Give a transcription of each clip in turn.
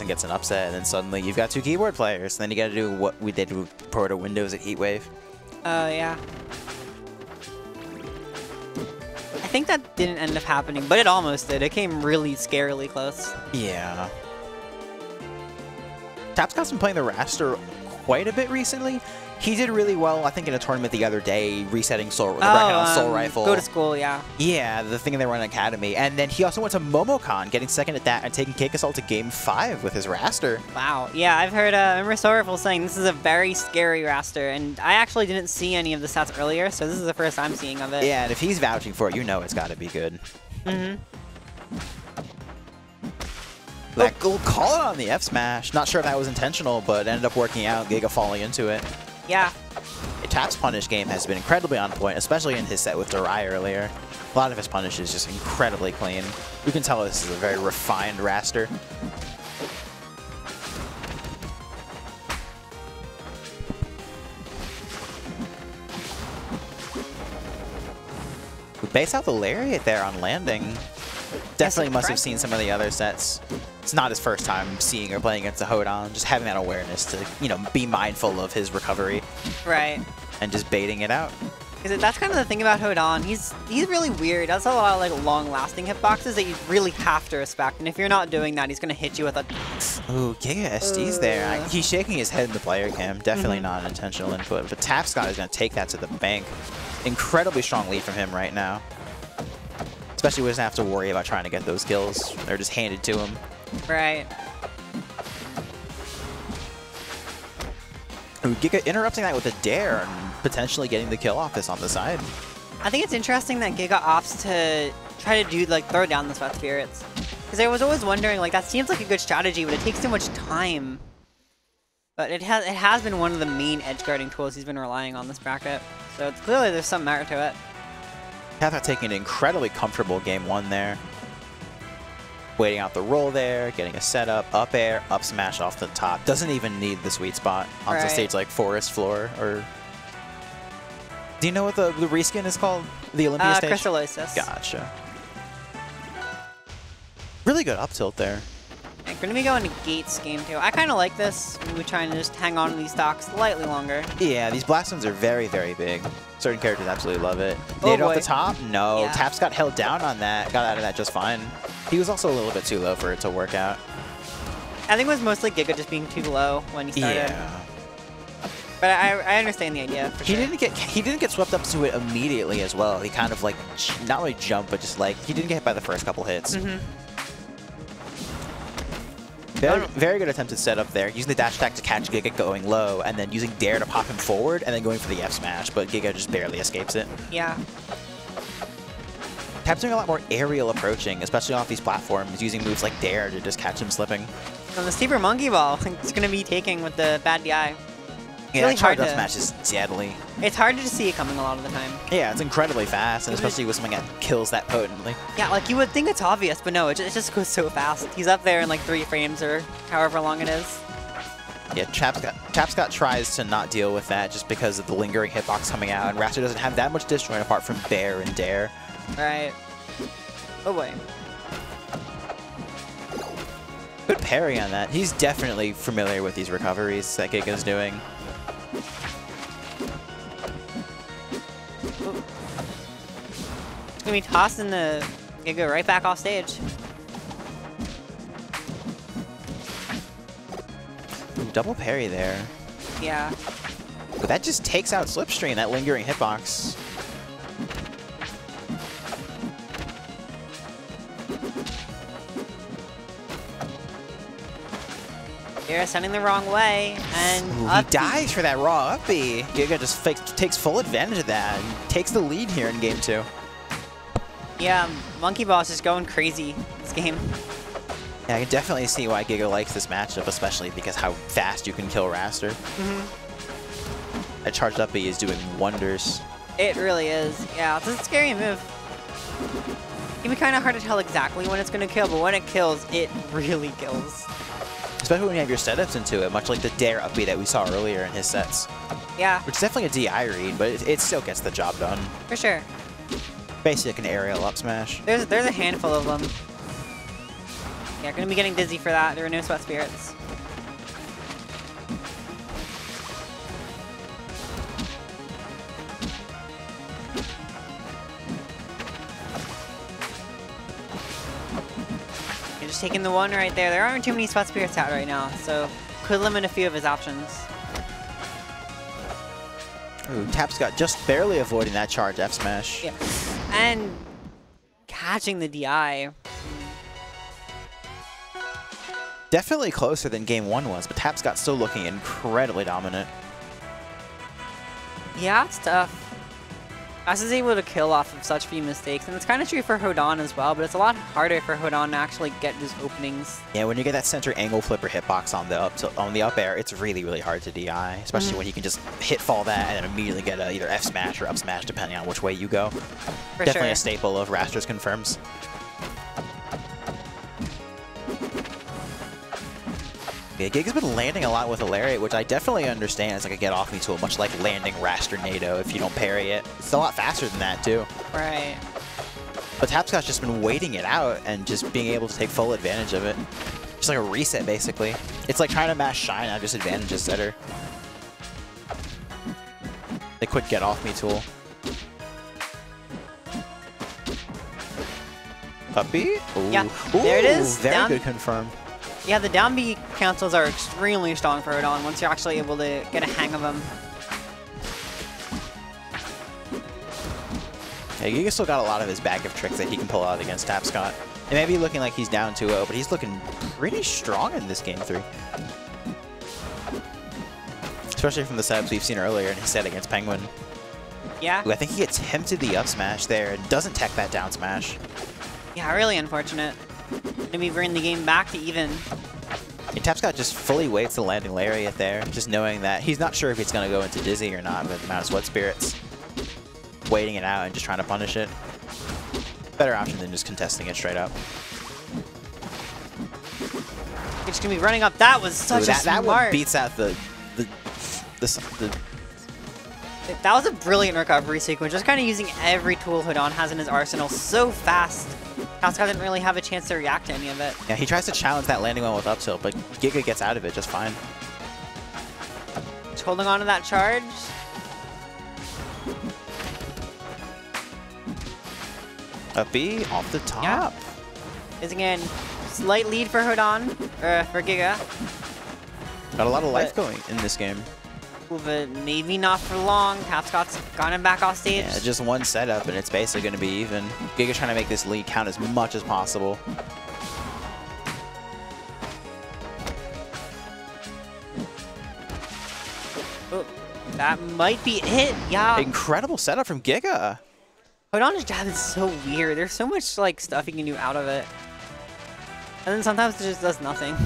and gets an upset, and then suddenly you've got two keyboard players. And then you got to do what we did with Proto Windows at Heatwave. Oh, yeah. I think that didn't end up happening, but it almost did. It came really scarily close. Yeah. Tapscott's been playing the Wrastor quite a bit recently. He did really well, I think, in a tournament the other day, resetting Soul, the bracket on Soul um, Rifle. Go to school, yeah. Yeah, the thing they were in Academy. And then he also went to MomoCon, getting second at that and taking Cake Assault to Game 5 with his Wrastor. Wow. Yeah, I've heard uh, I remember Sorrowful saying this is a very scary Wrastor, and I actually didn't see any of the stats earlier, so this is the first I'm seeing of it. Yeah, and if he's vouching for it, you know it's got to be good. Mm-hmm. That goal call it on the F smash. Not sure if that was intentional, but ended up working out. Giga falling into it. Yeah. Tap's punish game has been incredibly on point, especially in his set with Durai earlier. A lot of his punish is just incredibly clean. You can tell this is a very refined Wrastor. We base out the Lariat there on landing. Definitely must have seen some of the other sets. It's not his first time seeing or playing against a Hodan, just having that awareness to, you know, be mindful of his recovery Right. and just baiting it out. Because that's kind of the thing about Hodan. He's he's really weird. That's a lot of like long-lasting hitboxes that you really have to respect. And if you're not doing that, he's gonna hit you with a. Ooh, Giga SD's there. I, he's shaking his head in the player cam. Definitely Mhm. not an intentional input. But Tapscott is going to take that to the bank. Incredibly strong lead from him right now. Especially when he doesn't have to worry about trying to get those kills. They're just handed to him. Right. Ooh, Giga interrupting that with a dare and potentially getting the kill off this on the side. I think it's interesting that Giga opts to try to do like throw down the sweat spirits. Because I was always wondering like that seems like a good strategy, but it takes too much time. But it has it has been one of the main edge guarding tools he's been relying on this bracket. So it's clearly there's some merit to it. Tapscott taking an incredibly comfortable game one there. Waiting out the roll there, getting a setup, up air, up smash off the top. Doesn't even need the sweet spot onto Right. stage like Forest Floor or... Do you know what the, the reskin is called? The Olympia Uh, stage? Crystallosis. Gotcha. Really good up tilt there. We're gonna be going to Gates game two. I kind of like this. We're trying to just hang on to these stocks slightly longer. Yeah, these blast zones are very, very big. Certain characters absolutely love it. Oh Nade off the top? No. Yeah. Taps got held down on that. Got out of that just fine. He was also a little bit too low for it to work out. I think it was mostly Giga just being too low when he started. Yeah. But I, I understand the idea for He sure. didn't get he didn't get swept up to it immediately as well. He kind of like not really jumped, but just like he didn't get hit by the first couple hits. Mhm. Very, very good attempted setup there, using the dash attack to catch Giga going low, and then using Dare to pop him forward, and then going for the F smash, but Giga just barely escapes it. Yeah. Tap's doing a lot more aerial approaching, especially off these platforms, using moves like Dare to just catch him slipping. And the steeper monkey ball, I think, it's gonna be taking with the bad DI. Yeah, really hard to- smash is deadly. It's hard to see it coming a lot of the time. Yeah, it's incredibly fast, and especially with something that kills that potently. Yeah, like you would think it's obvious, but no, it just, it just goes so fast. He's up there in like three frames or however long it is. Yeah, Tapscott, Tapscott tries to not deal with that just because of the lingering hitbox coming out, and Wrastor doesn't have that much disjoint apart from Bear and Dare. Right. Oh boy. Good parry on that. He's definitely familiar with these recoveries that Giga's doing. Gonna be tossing the Giga right back off stage. Double parry there. Yeah. But that just takes out Slipstream, that lingering hitbox. You're sending the wrong way, and Ooh, he dies for that raw up B. Giga just takes full advantage of that and takes the lead here in game two. Yeah, Monkey Boss is going crazy this game. Yeah, I can definitely see why Giga likes this matchup, especially because how fast you can kill Wrastor. hmm That charged up B is doing wonders. It really is. Yeah, it's a scary move. It can be kind of hard to tell exactly when it's going to kill, but when it kills, it really kills. Especially when you have your setups into it, much like the Dare up B that we saw earlier in his sets. Yeah, Which is definitely a DI read, but it, it still gets the job done. for sure. Basically like an aerial up smash. There's there's a handful of them. Yeah, gonna be getting dizzy for that. There are no sweat spirits. You're just taking the one right there. There aren't too many sweat spirits out right now, so could limit a few of his options. Ooh, Tapscott just barely avoiding that charge F smash. Yeah. And catching the DI. Definitely closer than game one was, but Tapscott still looking incredibly dominant. Yeah, it's tough. Us is able to kill off of such few mistakes, and it's kind of true for Hodan as well, but it's a lot harder for Hodan to actually get his openings. Yeah, when you get that center angle flipper hitbox on the up to, on the up air, it's really really hard to DI, especially Mhm. when you can just hit fall that and then immediately get a either F smash or up smash depending on which way you go. For Definitely sure. a staple of Wrastor's confirms. Giga's been landing a lot with a Lariat, which I definitely understand as like a get off me tool, much like landing Wrastor NATO if you don't parry it. It's a lot faster than that too. Right. But Tapscott's just been waiting it out and just being able to take full advantage of it. Just like a reset, basically. It's like trying to mash Shine out just advantages Setter. They quick get off me tool. Puppy? Ooh. Yeah, there it is, Very down. good confirm. Yeah, the down B cancels are extremely strong for Hodan once you're actually able to get a hang of them. Yeah, Giga still got a lot of his bag of tricks that he can pull out against Tapscott. It may be looking like he's down 2-0, but he's looking pretty strong in this game 3. Especially from the setups we've seen earlier in his set against Penguin. Yeah, Ooh, I think he attempted the up smash there and doesn't tech that down smash. yeah, really unfortunate. Gonna be bringing the game back to even. And Tapscott just fully waits the landing lariat there, just knowing that he's not sure if it's going to go into Dizzy or not with the amount of Sweat Spirits. Waiting it out and just trying to punish it. Better option than just contesting it straight up. You're just gonna be running up. That was such Ooh, a that, that smart. one beats out the the the, the That was a brilliant recovery sequence. Just kind of using every tool Hodan has in his arsenal so fast. Pascal didn't really have a chance to react to any of it. yeah. He tries to challenge that landing one with up tilt, but Giga gets out of it just fine. Just holding on to that charge. Up B off the top. Yeah. Is again slight lead for Hodan, or for Giga. Got a lot of life But- going in this game. But maybe not for long. Tapscott's got him back off stage. Yeah, just one setup and it's basically going to be even. Giga trying to make this lead count as much as possible. Oh, that might be it. Yeah. Incredible setup from Giga. Hodan's jab is so weird. There's so much like stuff you can do out of it. And then sometimes it just does nothing.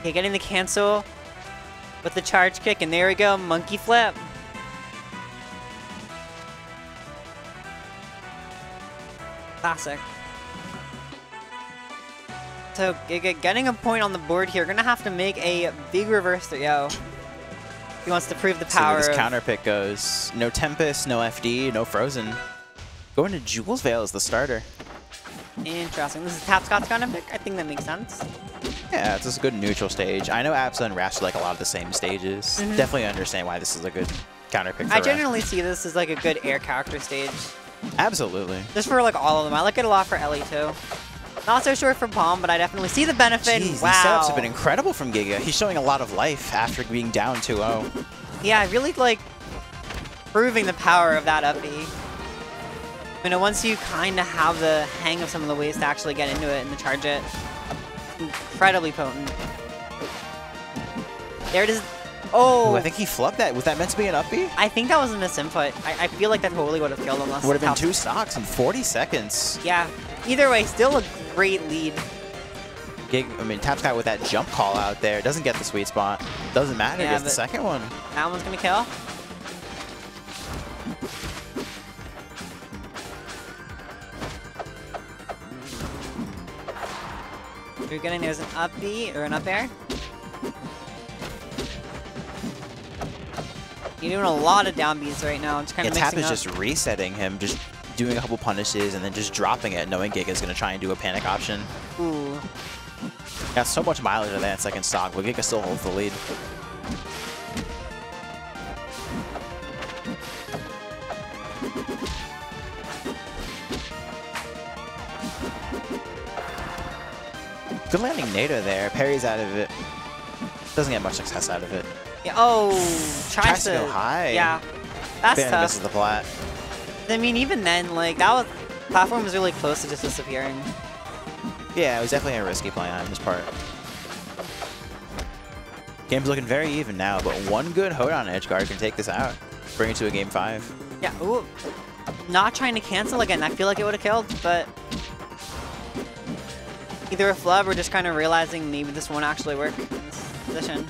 Okay, getting the cancel with the charge kick, and there we go, monkey flip. Classic. So Giga getting a point on the board here, gonna have to make a big reverse 3-0. He wants to prove the See power where this counter pick goes. No Tempest, no FD, no Frozen. Going to Julesvale as the starter. Interesting. This is Tapscott's kind of pick. I think that makes sense. Yeah, it's just a good neutral stage. I know Absa and Wrastor like a lot of the same stages. Mhm. Definitely understand why this is a good counter pick for I generally see this as like a good air character stage. Absolutely. Just for like all of them. I like it a lot for Ellie too. Not so sure for Pomme, but I definitely see the benefit. Jeez, wow. these setups have been incredible from Giga. He's showing a lot of life after being down oh. 2-0. Yeah, I really like proving the power of that up B. You know, once you kind of have the hang of some of the ways to actually get into it and to charge it, incredibly potent. There it is. Oh, Ooh, I think he flubbed that. Was that meant to be an up B? I think that was a misinput. I, I feel like that totally would have killed him. Would have been two stocks in 40 seconds. Yeah. Either way, still a great lead. Gig, I mean, Tapscott with that jump call out there doesn't get the sweet spot. Doesn't matter. Yeah, gets the second one. That one's gonna kill. You're getting there's an up B or an up air. You're doing a lot of down Bs right now. Just kind Yeah, of Tap is up. just resetting him, just doing a couple punishes, and then just dropping it, knowing Giga's going to try and do a panic option. Ooh. Got so much mileage on that second stock, but Giga still holds the lead. Good landing NATO there. Parries out of it. Doesn't get much success out of it. Yeah. Oh, tries, Tries to go high. Yeah. That's misses tough. the plat. I mean, even then, like that was platform was really close to just disappearing. Yeah, it was definitely a risky play on his part. Game's looking very even now, but one good Hodan edge guard can take this out. Bring it to a game five. Yeah. Ooh. Not trying to cancel again. I feel like it would have killed, but either a flub or just kind of realizing maybe this won't actually work in this position.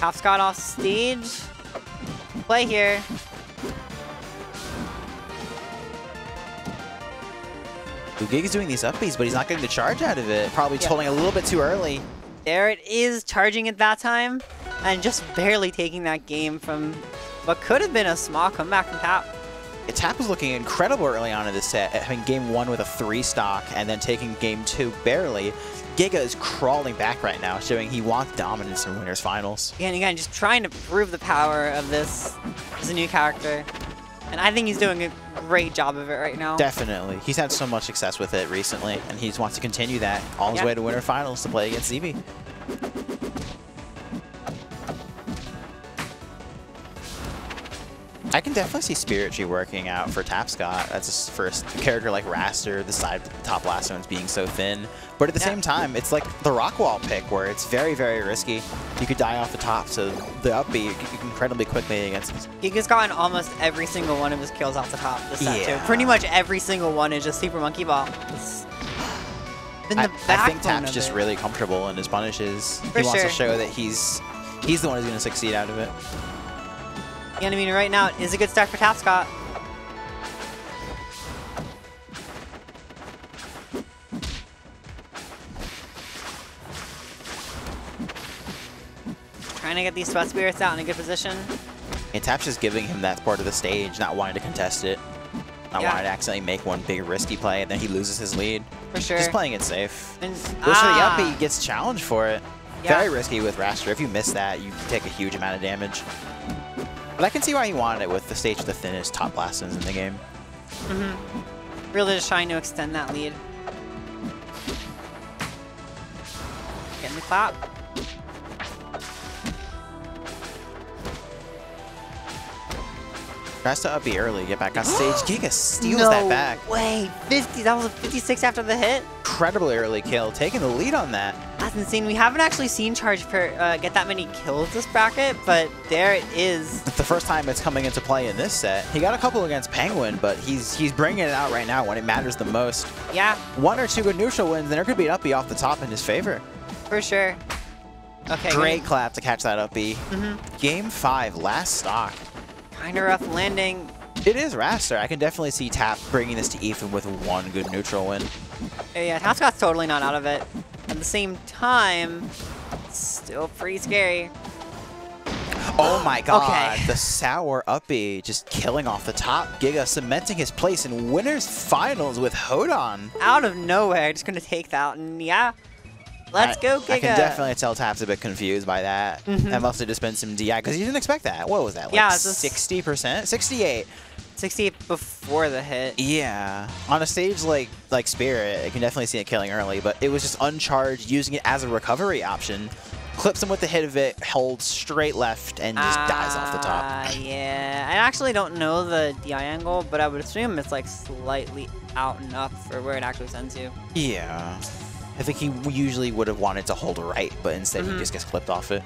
Tapscott off stage. Play here. Gig is doing these upbeats, but he's not getting the charge out of it. Probably Yeah. tolling a little bit too early. There it is, charging at that time, and just barely taking that game from what could have been a small comeback from Tap. Tap was looking incredible early on in this set, having game one with a three stock and then taking game two barely. Giga is crawling back right now, showing he wants dominance in winners finals. Again, again, just trying to prove the power of this as a new character. And I think he's doing a great job of it right now. Definitely. He's had so much success with it recently, and he just wants to continue that all his Yeah. way to winter finals to play against ZB. I can definitely see Spirit Tree working out for Tapscott. That's his first character like Wrastor, the side the top last one's being so thin. But at the Yeah. same time, it's like the Rockwall pick where it's very, very risky. You could die off the top, so the upbeat incredibly quickly against him. Giga's gotten almost every single one of his kills off the top this set Yeah. too. Pretty much every single one is just Super Monkey Ball. It's been I, the I think Tap's just it. really comfortable in his punishes. For he wants to show that he's he's the one who's going to succeed out of it. Yeah, I mean, right now it is a good start for Tapscott. Trying to get these sweat spirits out in a good position. And Tap's just giving him that part of the stage, not wanting to contest it. Not Yeah. wanting to accidentally make one big risky play, and then he loses his lead. For sure. Just playing it safe. And, ah, for the up, he gets challenged for it. Yeah. Very risky with Wrastor. If you miss that, you take a huge amount of damage. But I can see why he wanted it with the stage with the thinnest top blast zones in the game. Mm-hmm. Really just trying to extend that lead. Getting the clap. Tries to up B early, get back on stage. Giga steals no that back. way. 50. That was a 56 after the hit. Incredibly early kill, taking the lead on that. That's insane. We haven't actually seen Charge per, uh, get that many kills this bracket, but there it is. It's the first time it's coming into play in this set. He got a couple against Penguin, but he's he's bringing it out right now when it matters the most. Yeah, One or two good neutral wins, and there could be an uppie off the top in his favor. for sure. Okay. Great clap to catch that uppie. Mm-hmm. Game five, last stock. Kind of rough landing. It is Wrastor. I can definitely see Tap bringing this to Ethan with one good neutral win. Yeah, Tapscott's totally not out of it. At the same time, still pretty scary. Oh my god, Okay. the sour uppy just killing off the top. Giga cementing his place in winners finals with Hodan. Out of nowhere, just gonna take that, and yeah. Let's I- go, Giga. I can definitely tell Tap's a bit confused by that. Mhm. That must have just been some DI because he didn't expect that. What was that? Like Yeah, 60%? 68. 68 before the hit. Yeah. On a stage like like Spirit, I can definitely see it killing early, but it was just uncharged, using it as a recovery option. Clips him with the hit of it, holds straight left, and just dies off the top. Ah, yeah, I actually don't know the DI angle, but I would assume it's like slightly out and up for where it actually sends you. Yeah. I think he usually would have wanted to hold right, but instead Mhm. he just gets clipped off it.